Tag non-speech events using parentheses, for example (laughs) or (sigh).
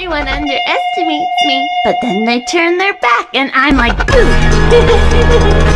Everyone underestimates me, but then they turn their back and I'm like, boo! (laughs)